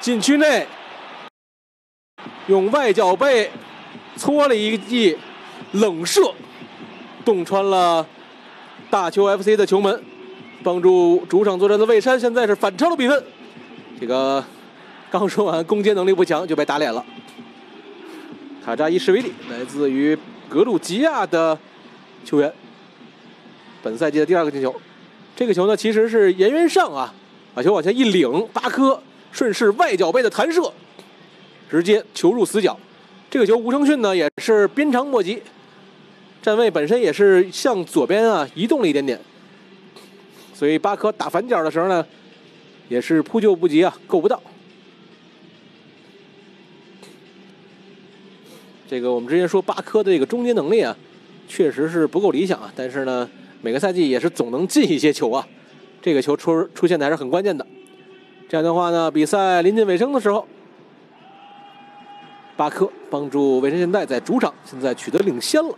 禁区内用外脚背搓了一记冷射，洞穿了大邱 FC 的球门，帮助主场作战的蔚山现在是反超了比分。这个刚说完攻坚能力不强就被打脸了。卡扎伊什维利来自于格鲁吉亚的球员，本赛季的第二个进球。这个球呢，其实是严元上啊，把球往前一领，巴科顺势外脚背的弹射，直接球入死角。这个球吴承训呢也是鞭长莫及，站位本身也是向左边啊移动了一点点，所以巴科打反脚的时候呢，也是扑救不及啊，够不到。这个我们之前说巴科的这个终结能力啊，确实是不够理想啊。但是呢，每个赛季也是总能进一些球啊。这个球出出现的还是很关键的。这样的话呢，比赛临近尾声的时候，巴科帮助蔚山现代在主场现在取得领先了。